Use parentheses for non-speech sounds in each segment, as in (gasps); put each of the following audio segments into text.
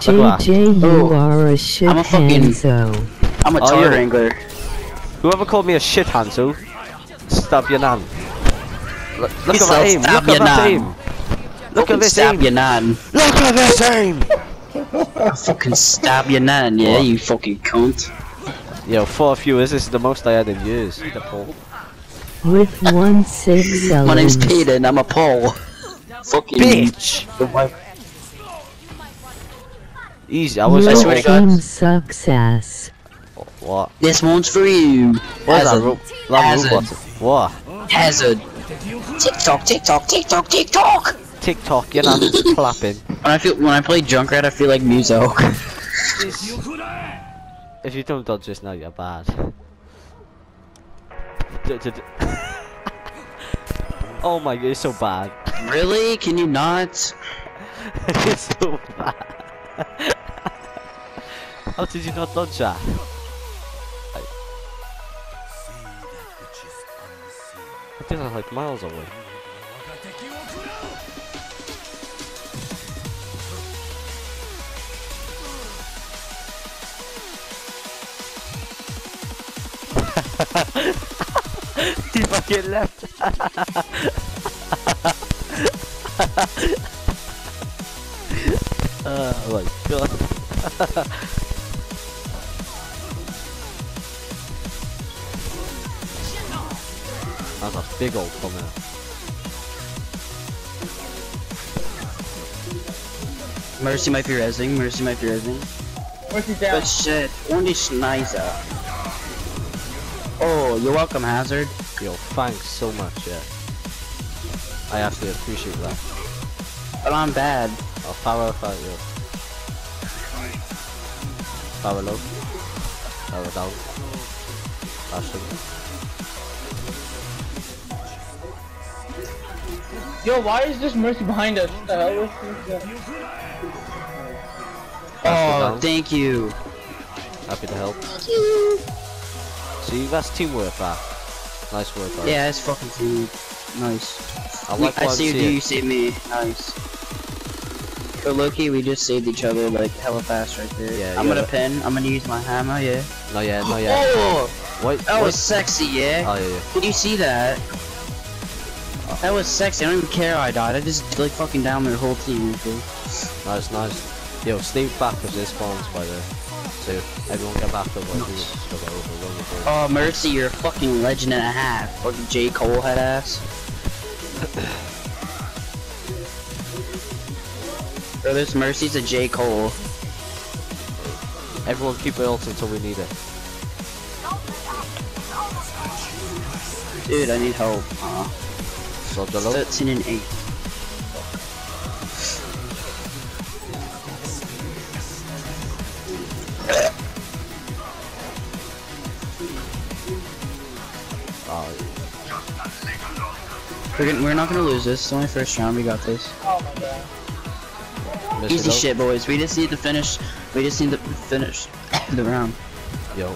JJ, you Oh, are a shit I'm a fucking- hanzo. I'm a Oh, tar yeah. wrangler. Whoever called me a shit Hanzo, stab your nan. Look, look He at that said aim. Look at your that nan. aim. Look Fucking at this stab aim. your nan. Look at this aim. (laughs) fucking stab your nan, yeah, What? you fucking cunt. Yo, four viewers. This is the most I had in years. The poll. With one six My name's elements. Peter and I'm a Paul. Fucking Bitch. Easy. I was. I Your swear team sucks ass. What? This one's for you. What is that? Hazard. Ro that Hazard. robot? What? Hazard. TikTok, TikTok, TikTok, TikTok. TikTok. Your nan's (laughs) clapping. When I feel when I play Junkrat, I feel like Muzo. (laughs) If you don't dodge this now, you're bad. (laughs) Oh my god, it's so bad. really? Can you not? it's so bad. How did you not dodge that? I, I did that like miles away. (laughs) he fucking left. (laughs) oh my god. (laughs) That's a big old comment. Mercy might be resing. Mercy might be resing. Mercy's down. But shit, only Schneiser. Oh, you're welcome, Hazard. Yo, thanks so much, yeah. I actually appreciate that. But I'm bad. Oh, Pharah, thank you. Pharah low. Pharah down. Ashton. Yo, why is this Mercy behind us? What the hell? What's this? Oh, thank you. Happy to help. See, that's teamwork, that. Nice work, guys. Yeah, it's fucking team. Nice. I We- like I what I'm saved you, seeing. you saved me. Nice. For Loki, we just saved each other like hella fast right there. Yeah, I'm yeah. gonna pin. I'm gonna use my hammer. Yeah. Not yet, not yet. Oh, Wait, that wait. was sexy. Yeah. Oh, yeah, yeah. Did you see that? That was sexy. I don't even care I died. I just like fucking down their whole team. Okay? Nice, nice. Yo, stay back as this spawns by the... So, everyone get back over. we just go over, over, over. Oh, Mercy, you're a fucking legend and a half. Fucking J. Cole head ass. (coughs) Bro, this Mercy's a J. Cole. Everyone keep it ult until we need it. Dude, I need help. Uh, Soldier low. 13 and 8. Oh, We're, we're not gonna lose this. It's only first round. We got this. Oh my god. miss Easy low. shit, boys. We just need to finish. We just need to finish (coughs) the round. Yo.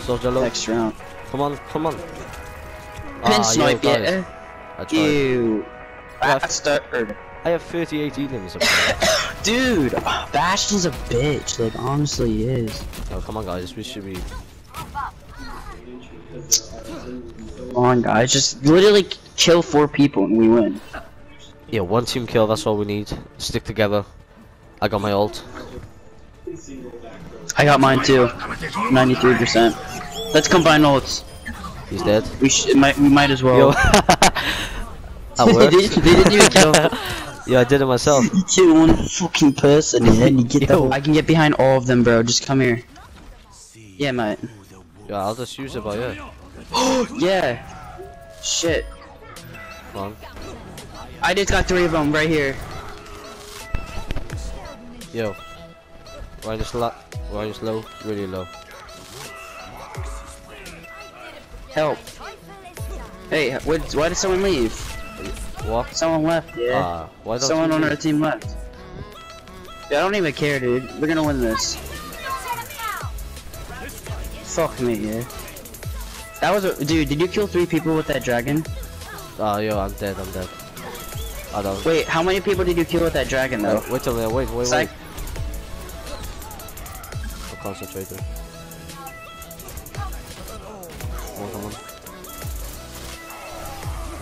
Soldier low. Next round. Come on, come on. Pin Ah, yo, snipe, guys, yeah. I tried. Ew. Bastard. I have 38 evenings up there. Dude, Bastion's a bitch. Like, honestly, he is. oh, come on, guys. We should be. Come on, guys. Just literally kill four people and we win. Yeah, one team kill. That's all we need. Stick together. I got my ult. I got mine too. 93%. Let's combine ults. He's dead. We might, we might as well. Yo. they, didn't, they didn't even kill. (laughs) yeah, I did it myself. You kill one fucking person and then you get Yo. whole- I can get behind all of them, bro. Just come here. Yeah, mate. Yeah, I'll just use it by you. (gasps) yeah. Shit. Come on. I just got three of them right here. Yo. Why is, low? Why is low? Really low. Help. Hey, what, why did someone leave? What? Someone left, yeah. Ah, why Someone on do- our team left. Dude, I don't even care, dude. We're gonna win this. Fuck me, yeah. That was a- dude. Did you kill three people with that dragon? Ah, yo, I'm dead. I'm dead. I don't. Wait, how many people did you kill with that dragon though? Wait, wait. Wait, wait, wait. like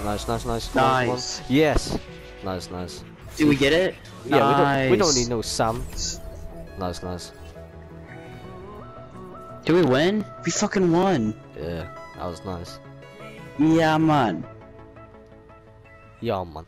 Nice, nice, nice. Come on, come on. Nice. Yes. Nice, nice. Did we get it? Yeah, we don't. We don't need no Sam. Nice, nice. Did we win? We fucking won. Yeah, that was nice. Yeah, man. Yeah, man.